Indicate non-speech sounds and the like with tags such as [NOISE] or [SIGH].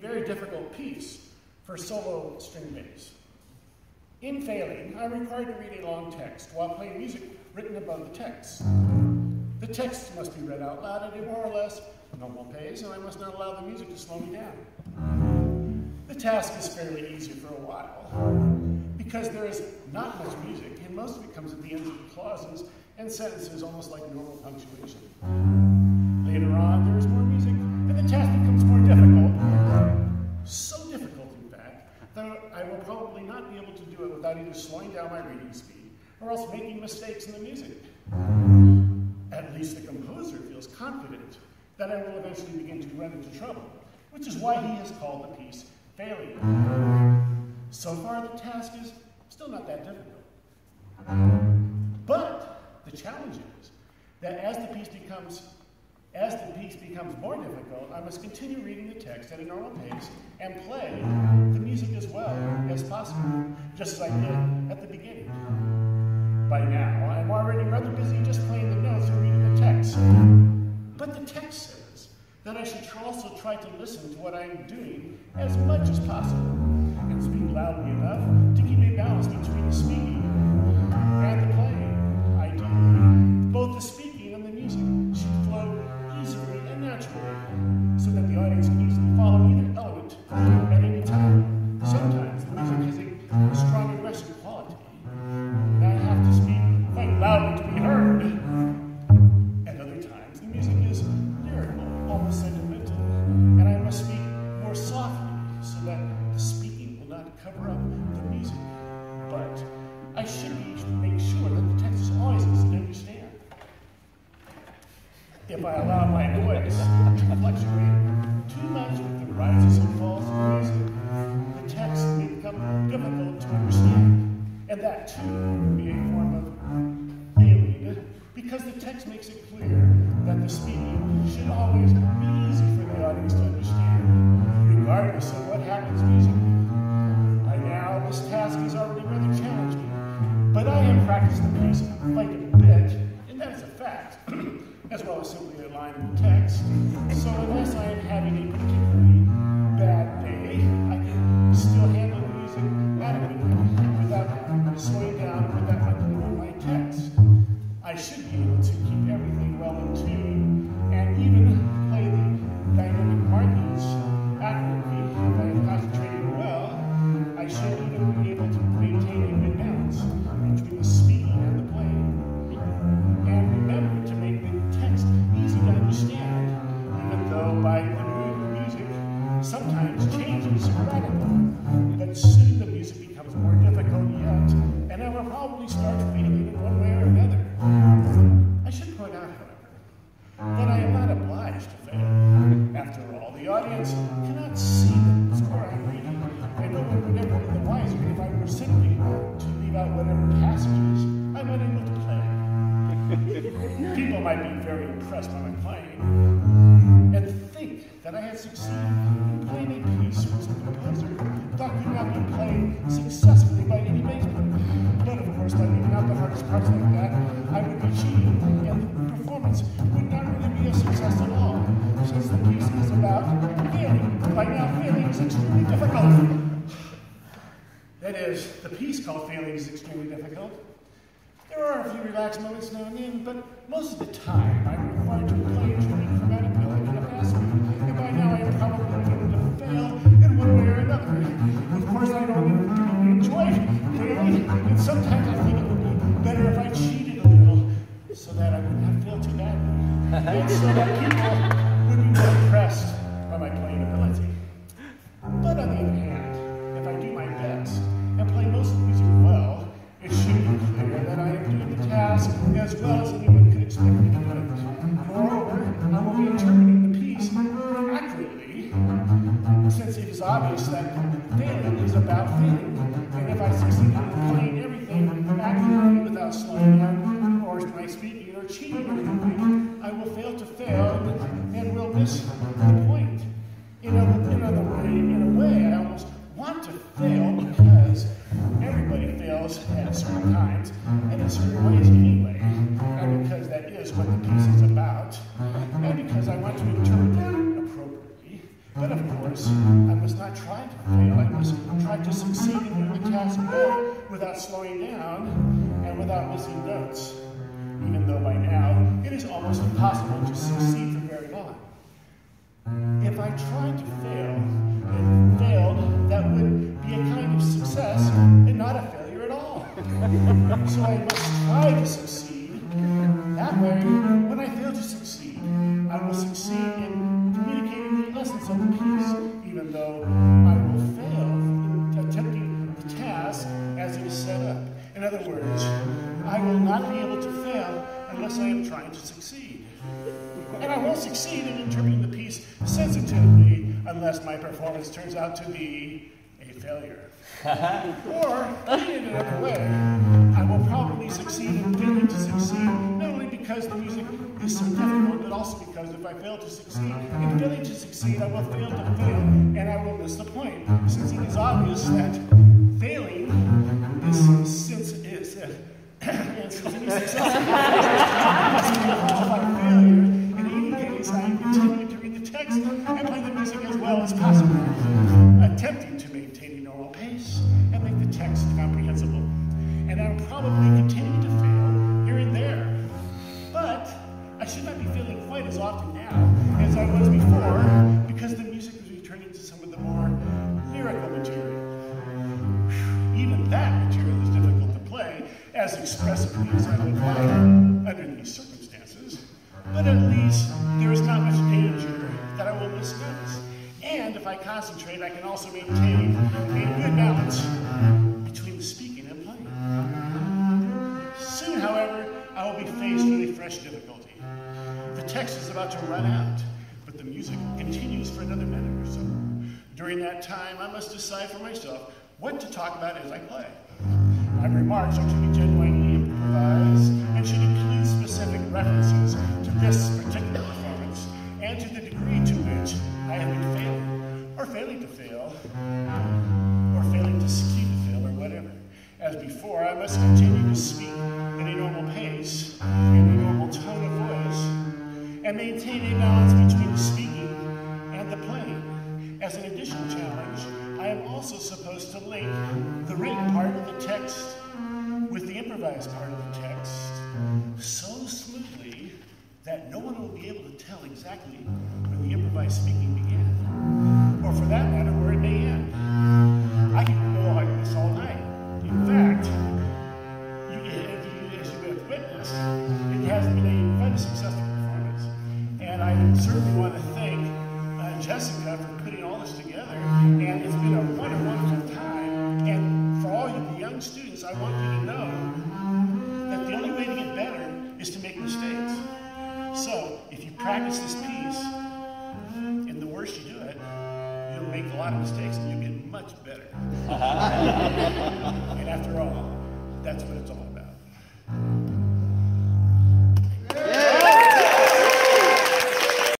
very difficult piece for solo string bass. In failing, I'm required to read a long text while playing music written above the text. The text must be read out loud at a more or less normal pace, and I must not allow the music to slow me down. The task is fairly easy for a while, because there is not much music, and most of it comes at the ends of clauses and sentences almost like normal punctuation. Later on, there is more music, and the task becomes more difficult. So difficult, in fact, that I will probably not be able to do it without either slowing down my reading speed or else making mistakes in the music. At least the composer feels confident that I will eventually begin to run into trouble, which is why he has called the piece failure. So far, the task is still not that difficult. But the challenge is that as the piece becomes as the piece becomes more difficult, I must continue reading the text at a normal pace and play the music as well as possible, just as I did at the beginning. By now, I'm already rather busy just playing the notes and reading the text. But the text says that I should also try to listen to what I'm doing as much as possible and speak loudly enough to I allow my voice to fluctuate too much with the rises and falls of music, the text may become difficult to understand. And that too would be a form of failing, because the text makes it clear that the speaking should always be easy for the audience to understand, regardless of what happens musically. By now, this task is already rather challenging, but I have practiced the piece quite a bit, and that is a fact, [CLEARS THROAT] as well as simply a line in the text. So unless I am having a particularly bad day, I can still handle the music adequately without slowing down without muddling my text. I should be able to keep everything well in tune and even play the dynamic markings accurately if I that I am not obliged to fail. After all, the audience cannot see the score I'm reading, and no one would ever the wiser if I were simply to leave out whatever passages I'm unable to play. [LAUGHS] People might be very impressed by my playing and think that I had succeeded in playing a piece By now, failing is extremely difficult. That is, the piece called Failing is extremely difficult. There are a few relaxed moments now and then, but most of the time I'm required to play to an chromatic melody since it is obvious that failing is about failing. And if I succeed in playing everything accurately without slowing down, or my speaking, or cheating I will fail to fail and will miss must try to succeed in the task well without slowing down and without missing notes, even though by now it is almost impossible to succeed for very long. If I tried to fail and failed, that would be a kind of success and not a failure at all. [LAUGHS] so I must try to succeed. Other words, I will not be able to fail unless I am trying to succeed. And I won't succeed in interpreting the piece sensitively unless my performance turns out to be a failure. [LAUGHS] or, in another way, I will probably succeed in failing to succeed, not only because the music is so difficult, but also because if I fail to succeed in failing to succeed, I will fail to fail, and I will miss the point, since it is obvious that failing And I will probably continue to fail here and there. But I should not be failing quite as often now as I was before because the music is returning to some of the more lyrical material. Even that material is difficult to play as expressively as I would like under these circumstances. But at least there is not much danger that I will miss notes. And if I concentrate, I can also maintain a good balance however, I will be faced with a fresh difficulty. The text is about to run out, but the music continues for another minute or so. During that time, I must decide for myself what to talk about as I play. My remarks are to be genuinely improvised in a normal tone of voice, and maintain a balance between speaking and the playing. As an additional challenge, I am also supposed to link the written part of the text with the improvised part of the text so smoothly that no one will be able to tell exactly when the improvised speaking began, or for that matter, where it may I certainly want to thank uh, Jessica for putting all this together. And it's been a wonderful, wonderful time. And for all you the young students, I want you to know that the only way to get better is to make mistakes. So if you practice this piece, and the worse you do it, you'll make a lot of mistakes and you'll get much better. [LAUGHS] and after all, that's what it's all about.